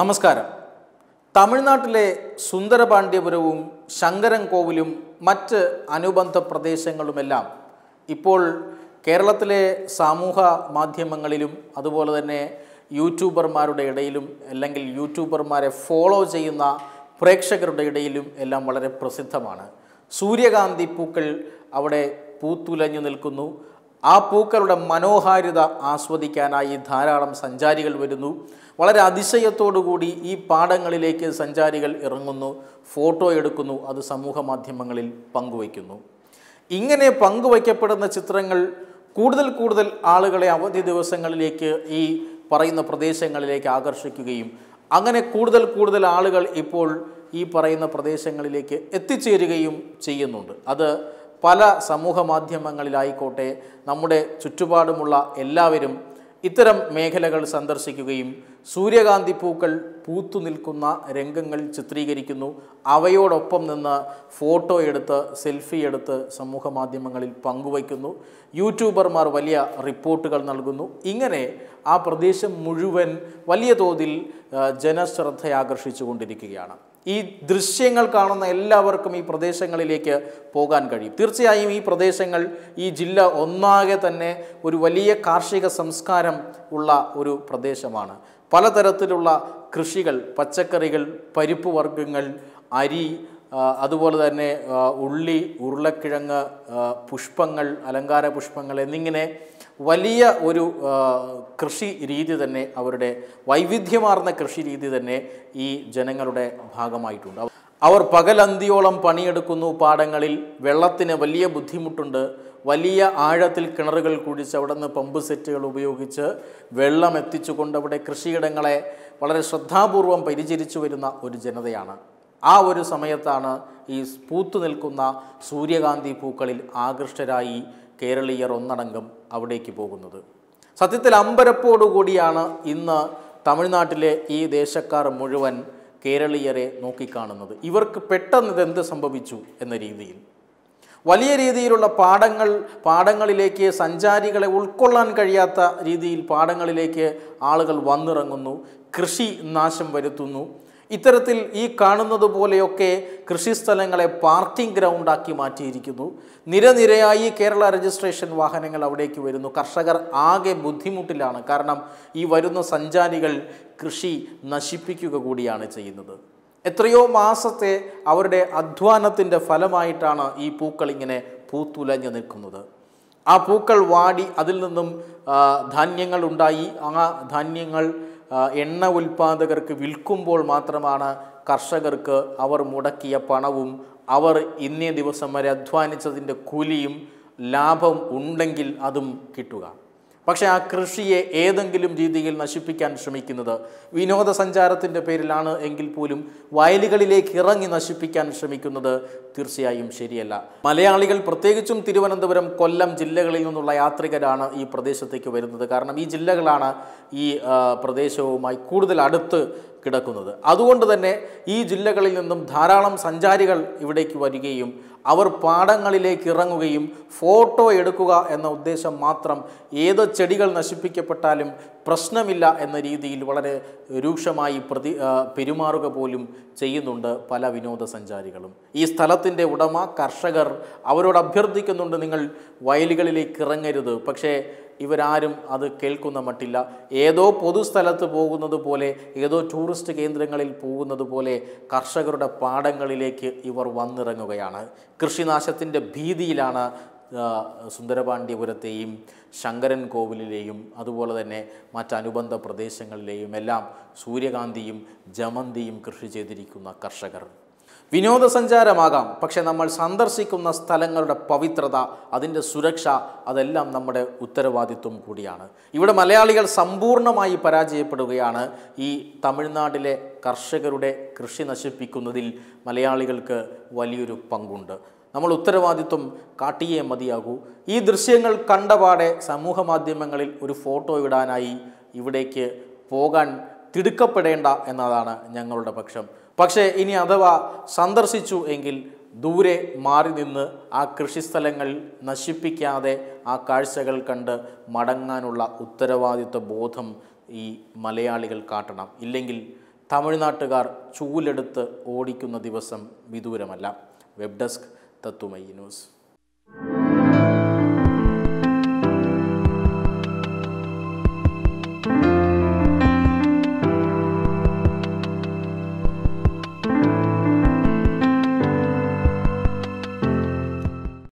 നമസ്കാരം. തമിഴ്നാട്ടിലെ സുന്ദരപാണ്ഡ്യപുരവും ശങ്കരൻകോവിലും മറ്റ് അനുബന്ധ പ്രദേശങ്ങളുമെല്ലാം ഇപ്പോൾ കേരളത്തിലെ സമൂഹ മാധ്യമങ്ങളിലും അതുപോലെ തന്നെ യൂട്യൂബർമാരുടെ ഇടയിലും അല്ലെങ്കിൽ യൂട്യൂബർമാരെ ഫോളോ ചെയ്യുന്ന പ്രേക്ഷകരുടെ ഇടയിലും എല്ലാം വളരെ പ്രസിദ്ധമാണ്. സൂര്യകാന്തി പൂക്കൾ അവിടെ പൂത്തുലഞ്ഞു നിൽക്കുന്നു. ആ പൂക്കളുടെ മനോഹാരിത ആസ്വദിക്കാനായി ധാരാളം സഞ്ചാരികൾ വരുന്നു. വളരെ അതിശയത്തോടുകൂടി ഈ പാടങ്ങളിലേക്ക് സഞ്ചാരികൾ ഇറങ്ങുന്നു. ഫോട്ടോ എടുക്കുന്നു. അത് സമൂഹ മാധ്യമങ്ങളിൽ പങ്കുവയ്ക്കുന്നു. ഇങ്ങനെ പങ്കുവയ്ക്കപ്പെടുന്ന ചിത്രങ്ങൾ കൂടുതൽ കൂടുതൽ ആളുകളെ അവധി ദിവസങ്ങളിലേക്ക് ഈ പറയുന്ന പ്രദേശങ്ങളിലേക്ക് ആകർഷിക്കുകയും അങ്ങനെ കൂടുതൽ കൂടുതൽ ആളുകൾ ഇപ്പോൾ ഈ പറയുന്ന പ്രദേശങ്ങളിലേക്ക് എത്തിച്ചേരുകയും ചെയ്യുന്നുണ്ട്. അത് പല സമൂഹ മാധ്യമങ്ങളിലായിക്കോട്ടെ നമ്മുടെ ചുറ്റുപാടുമുള്ള എല്ലാവരും ഇത്തരം മേഖലകൾ സന്ദർശിക്കുകയും സൂര്യകാന്തി പൂക്കൾ പൂത്തു നിൽക്കുന്ന രംഗങ്ങൾ ചിത്രീകരിക്കുന്നു. അവയോടൊപ്പം നിന്ന് ഫോട്ടോ എടുത്ത് സെൽഫി എടുത്ത് സമൂഹ മാധ്യമങ്ങളിൽ പങ്കുവയ്ക്കുന്നു. യൂട്യൂബർമാർ വലിയ റിപ്പോർട്ടുകൾ നൽകുന്നു. ഇങ്ങനെ ആ പ്രദേശം മുഴുവൻ വലിയ തോതിൽ ജനശ്രദ്ധയാകർഷിച്ചു കൊണ്ടിരിക്കുകയാണ് ഈ ദൃശ്യങ്ങൾ കാണുന്ന എല്ലാവർക്കും ഈ പ്രദേശങ്ങളിലേക്ക് പോകാൻ കഴിയും. തീർച്ചയായും ഈ പ്രദേശങ്ങൾ ഈ ജില്ല ഒന്നാകെ തന്നെ ഒരു വലിയ കാർഷിക സംസ്കാരം ഉള്ള ഒരു പ്രദേശമാണ്. പലതരത്തിലുള്ള കൃഷികൾ പച്ചക്കറികൾ പരിപ്പ് വർഗങ്ങൾ അരി അതുപോലെ തന്നെ ഉള്ളി ഉരുളക്കിഴങ്ങ് പുഷ്പങ്ങൾ അലങ്കാര പുഷ്പങ്ങൾ എന്നിങ്ങനെ വലിയ ഒരു കൃഷി രീതി തന്നെ അവരുടെ വൈവിധ്യമാർന്ന കൃഷി രീതി തന്നെ ഈ ജനങ്ങളുടെ ഭാഗമായിട്ടുണ്ട്. അവർ പകലന്തിയോളം പണിയെടുക്കുന്നു പാടങ്ങളിൽ. വെള്ളത്തിന് വലിയ ബുദ്ധിമുട്ടുണ്ട്. വലിയ ആഴത്തിൽ കിണറുകൾ കുഴിച്ച് അവിടെ നിന്ന് പമ്പ് സെറ്റുകൾ ഉപയോഗിച്ച് വെള്ളം എത്തിച്ചുകൊണ്ട് അവിടെ കൃഷിയിടങ്ങളെ വളരെ ശ്രദ്ധാപൂർവം പരിചരിച്ചു വരുന്ന ഒരു ജനതയാണ്. ആ ഒരു സമയത്താണ് ഈ പൂത്തു നിൽക്കുന്ന സൂര്യകാന്തി പൂക്കളിൽ ആകൃഷ്ടരായി കേരളീയർ ഒന്നടങ്കം അവിടേക്ക് പോകുന്നത്. സത്യത്തിൽ അമ്പരപ്പോടുകൂടിയാണ് ഇന്ന് തമിഴ്നാട്ടിലെ ഈ ദേശക്കാർ മുഴുവൻ കേരളീയരെ നോക്കിക്കാണുന്നത്. ഇവർക്ക് പെട്ടെന്ന് ഇതെന്ത് സംഭവിച്ചു എന്ന രീതിയിൽ. വലിയ രീതിയിലുള്ള പാടങ്ങൾ പാടങ്ങളിലേക്ക് സഞ്ചാരികളെ ഉൾക്കൊള്ളാൻ കഴിയാത്ത രീതിയിൽ പാടങ്ങളിലേക്ക് ആളുകൾ വന്നിറങ്ങുന്നു. കൃഷി നാശം വരുത്തുന്നു. ഇത്തരത്തിൽ ഈ കാണുന്നത് പോലെയൊക്കെ കൃഷിസ്ഥലങ്ങളെ പാർക്കിംഗ് ഗ്രൗണ്ടാക്കി മാറ്റിയിരിക്കുന്നു. നിരനിരയായി കേരള രജിസ്ട്രേഷൻ വാഹനങ്ങൾ അവിടേക്ക് വരുന്നു. കർഷകർ ആകെ ബുദ്ധിമുട്ടിലാണ്. കാരണം ഈ വരുന്ന സഞ്ചാരികൾ കൃഷി നശിപ്പിക്കുക കൂടിയാണ് ചെയ്യുന്നത്. എത്രയോ മാസത്തെ അവരുടെ അധ്വാനത്തിന്റെ ഫലമായിട്ടാണ് ഈ പൂക്കൾ ഇങ്ങനെ പൂത്തുലഞ്ഞു നിൽക്കുന്നത്. ആ പൂക്കൾ വാടി അതിൽ നിന്നും ധാന്യങ്ങൾ ഉണ്ടായി. ആ ധാന്യങ്ങൾ എണ്ണ ഉൽപ്പാദകർക്ക് വിൽക്കുമ്പോൾ മാത്രമാണ് കർഷകർക്ക് അവർ മുടക്കിയ പണവും അവർ ഇന്നേ ദിവസം വരെ അധ്വാനിച്ചതിന്റെ കൂലിയും ലാഭം ഉണ്ടെങ്കിൽ അതും കിട്ടുക. പക്ഷേ ആ കൃഷിയെ ഏതെങ്കിലും രീതിയിൽ നശിപ്പിക്കാൻ ശ്രമിക്കുന്നത് വിനോദസഞ്ചാരത്തിന്റെ പേരിലാണ് എങ്കിൽ പോലും വയലുകളിലേക്ക് ഇറങ്ങി നശിപ്പിക്കാൻ ശ്രമിക്കുന്നത് തീർച്ചയായും ശരിയല്ല. മലയാളികൾ പ്രത്യേകിച്ചും തിരുവനന്തപുരം കൊല്ലം ജില്ലകളിൽ നിന്നുള്ള യാത്രികരാണ് ഈ പ്രദേശത്തേക്ക് വരുന്നത്. കാരണം ഈ ജില്ലകളാണ് ഈ പ്രദേശവുമായി കൂടുതൽ അടുത്ത് കിടക്കുന്നത്. അതുകൊണ്ട് തന്നെ ഈ ജില്ലകളിൽ നിന്നും ധാരാളം സഞ്ചാരികൾ ഇവിടേക്ക് വരികയും അവർ പാടങ്ങളിലേക്ക് ഇറങ്ങുകയും ഫോട്ടോ എടുക്കുക എന്ന ഉദ്ദേശം മാത്രം ഏത് ചെടികൾ നശിപ്പിക്കപ്പെട്ടാലും പ്രശ്നമില്ല എന്ന രീതിയിൽ വളരെ രൂക്ഷമായി പ്രതി പെരുമാറുക പോലും ചെയ്യുന്നുണ്ട് പല വിനോദസഞ്ചാരികളും. ഈ സ്ഥലത്തിന്റെ ഉടമ കർഷകർ അവരോട് അഭ്യർത്ഥിക്കുന്നുണ്ട് നിങ്ങൾ വയലുകളിലേക്ക് ഇറങ്ങരുത്. പക്ഷേ ഇവരാരും അത് കേൾക്കുന്ന മട്ടില്ല. ഏതോ പൊതുസ്ഥലത്ത് പോകുന്നത് പോലെ ഏതോ ടൂറിസ്റ്റ് കേന്ദ്രങ്ങളിൽ പോകുന്നത് പോലെ കർഷകരുടെ പാടങ്ങളിലേക്ക് ഇവർ വന്നിറങ്ങുകയാണ്. കൃഷിനാശത്തിന്റെ ഭീതിയിലാണ് സുന്ദരപാണ്ഡ്യപുരത്തെയും ശങ്കരൻ കോവിലിലെയും അതുപോലെ തന്നെ മറ്റനുബന്ധ പ്രദേശങ്ങളിലെയും എല്ലാം സൂര്യകാന്തിയും ജമന്തിയും കൃഷി ചെയ്തിരിക്കുന്ന കർഷകർ. വിനോദസഞ്ചാരമാകാം. പക്ഷെ നമ്മൾ സന്ദർശിക്കുന്ന സ്ഥലങ്ങളുടെ പവിത്രത അതിന്റെ സുരക്ഷ അതെല്ലാം നമ്മുടെ ഉത്തരവാദിത്വം കൂടിയാണ്. ഇവിടെ മലയാളികൾ സമ്പൂർണമായി പരാജയപ്പെടുകയാണ് ഈ തമിഴ്നാട്ടിലെ കർഷകരുടെ കൃഷി നശിപ്പിക്കുന്നതിൽ മലയാളികൾക്ക് വലിയൊരു പങ്കുണ്ട്. നമ്മൾ ഉത്തരവാദിത്വം കാട്ടിയേ മതിയാകൂ. ഈ ദൃശ്യങ്ങൾ കണ്ടപാടെ സമൂഹ മാധ്യമങ്ങളിൽ ഒരു ഫോട്ടോ ഇടാനായി ഇവിടേക്ക് പോകാൻ തിടുക്കപ്പെടേണ്ട എന്നതാണ് ഞങ്ങളുടെ പക്ഷം. പക്ഷേ ഇനി അഥവാ സന്ദർശിച്ചു എങ്കിൽ ദൂരെ മാറി നിന്ന് ആ കൃഷിസ്ഥലങ്ങൾ നശിപ്പിക്കാതെ ആ കാഴ്ചകൾ കണ്ട് മടങ്ങാനുള്ള ഉത്തരവാദിത്വ ബോധം ഈ മലയാളികൾ കാട്ടണം. ഇല്ലെങ്കിൽ തമിഴ്നാട്ടുകാർ ചൂലെടുത്ത് ഓടിക്കുന്ന ദിവസം വിദൂരമല്ല. വെബ് ഡെസ്ക് തത്തുമൈ ന്യൂസ്.